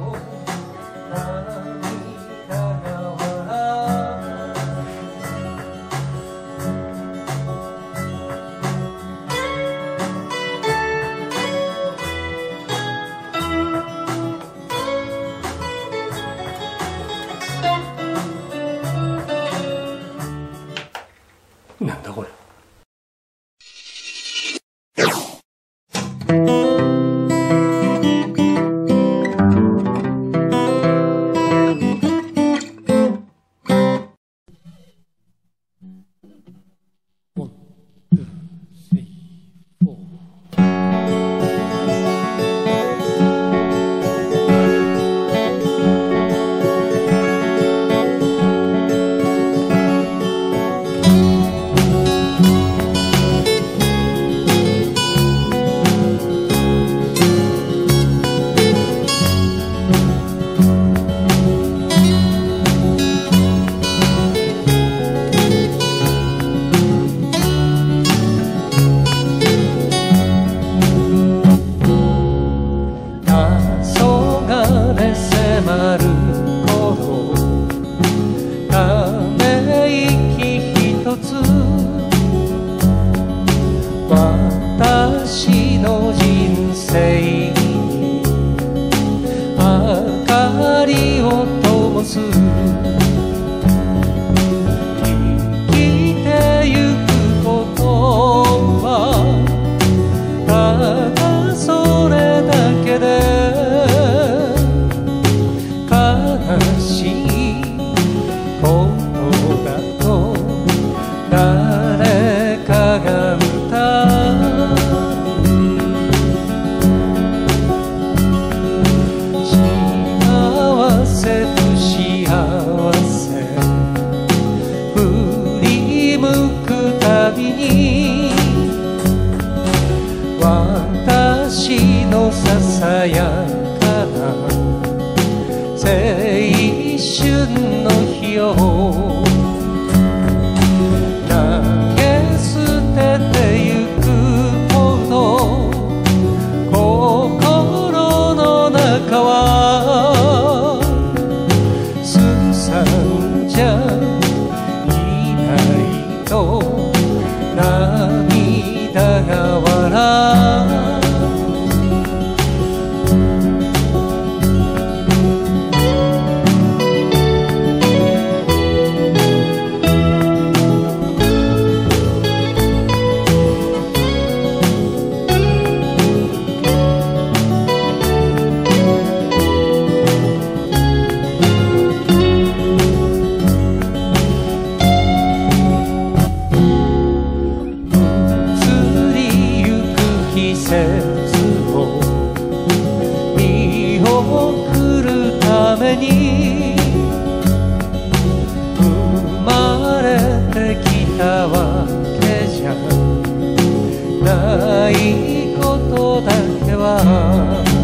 Oh. away. பகவனா めに生まれてきたわけじゃないことだけは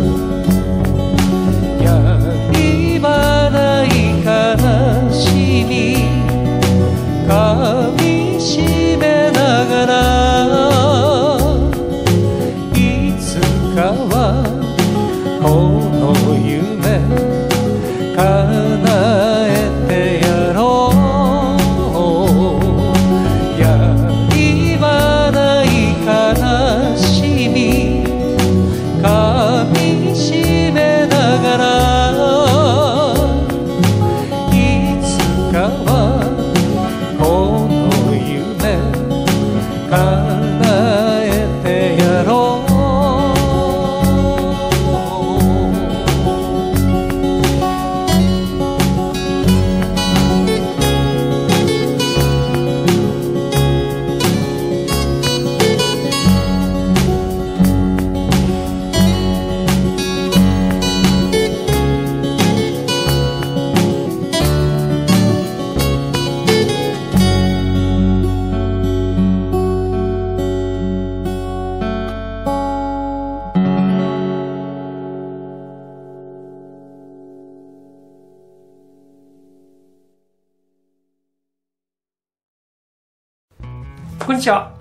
こんにちは。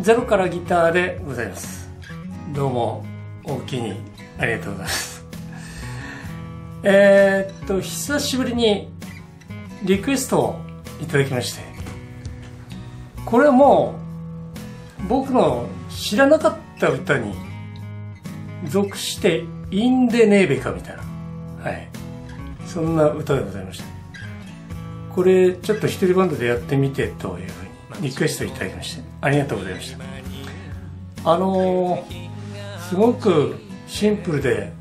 ゼロからギターでございます。どうもおおきにありがとうございます。えー、っと久しぶりにリクエストをいただきまして。これもう僕の知らなかった歌に属してインデネーベかみたいな。はい。そんな歌でございました。これちょっと一人バンドでやってみてというリクエストいただきましてありがとうございました。あのー、すごくシンプルで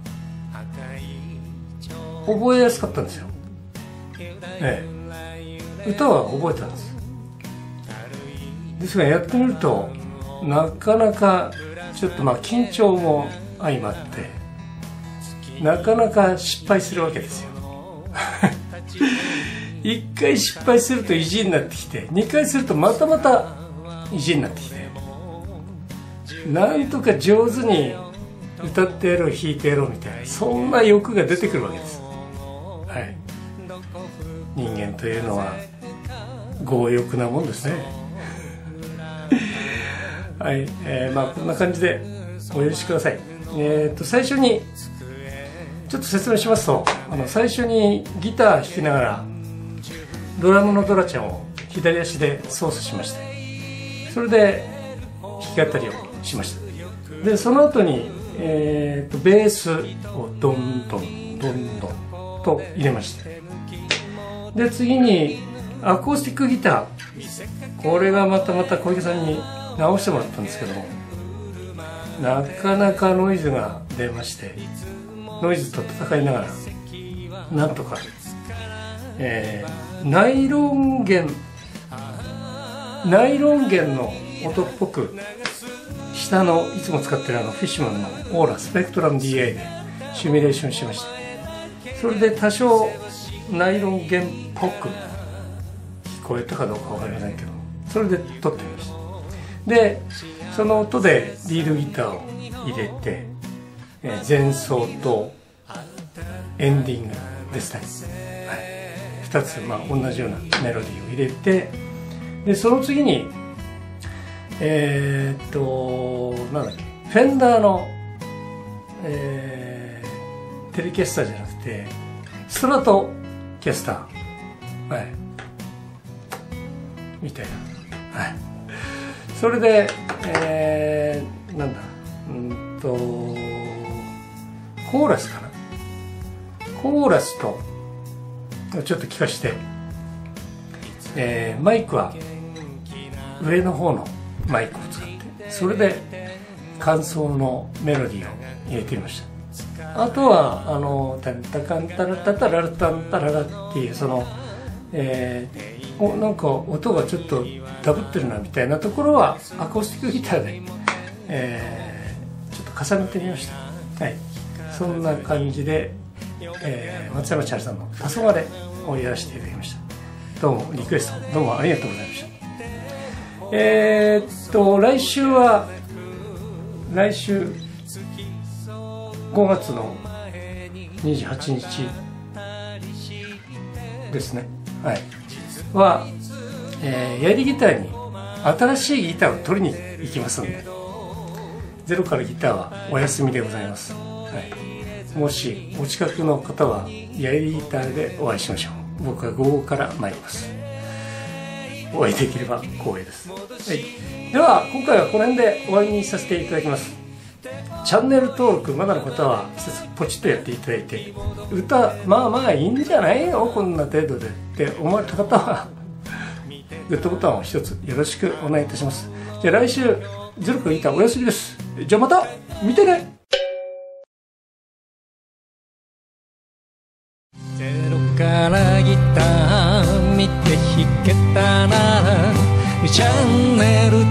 覚えやすかったんですよ。ええ。歌は覚えたんです。ですがやってみるとなかなかちょっとまあ緊張も相まってなかなか失敗するわけですよ。一回失敗すると意地になってきて二回するとまたまた意地になってきてなんとか上手に歌ってやろう弾いてやろうみたいなそんな欲が出てくるわけです。はい。人間というのは強欲なもんですね。はい、えー、まあこんな感じでお許しください。えっ、ー、と最初にちょっと説明しますとあの最初にギター弾きながらドラムのドラちゃんを左足で操作しましてそれで弾き語りをしました。でその後に、えーと、ベースをどんどんどんどんと入れましてで次にアコースティックギター。これがまたまた小池さんに直してもらったんですけどもなかなかノイズが出ましてノイズと戦いながらなんとか、えー、ナイロン弦ナイロン弦の音っぽく下のいつも使ってるあのフィッシュマンのオーラスペクトラム DI でシミュレーションしました。それで多少ナイロン弦っぽく聞こえたかどうか分かりませんけどそれで撮ってみました。でその音でリードギターを入れて、前奏とエンディングですね、2つ、まあ、同じようなメロディーを入れてでその次にえー、っとなんだっけフェンダーの、えー、テレキャスターじゃなくてストラトキャスター。はい。みたいな。はい。それでえー、なんだうんとコーラスかな。コーラスとちょっと聞かして、えー、マイクは上の方のマイクを使ってそれで感想のメロディーを入れてみました。あとはあの「タンタカンタラタタララタンタララ」っていうその、えー、おなんか音がちょっとダブってるなみたいなところはアコースティックギターで、えー、ちょっと重ねてみました。はい。そんな感じで、えー、松山千春さんの「黄昏をやらせていただきました。どうもリクエストどうもありがとうございました。えー、っと来週は来週5月の28日ですね。はい。は、えー、ヤリギターに新しいギターを取りに行きますんでゼロからギターはお休みでございます、はい、もしお近くの方はヤリギターでお会いしましょう。僕は午後から参ります。お会いできれば光栄です、はい、では今回はこの辺で終わりにさせていただきます。チャンネル登録まだの方はポチッとやっていただいて歌まあまあいいんじゃないよこんな程度で。って思われた方はグッドボタンを一つよろしくお願いいたします。じゃあ来週ゼロからギターお休みです。じゃあまた見てねからギター見て弾けたならチャンネル